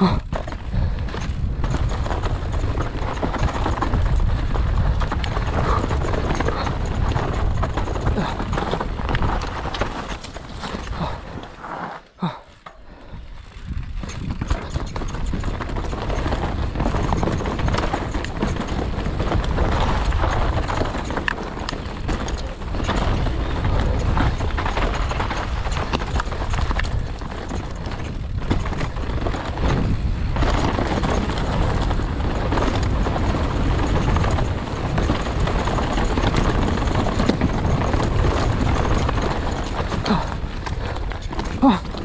어. Ugh.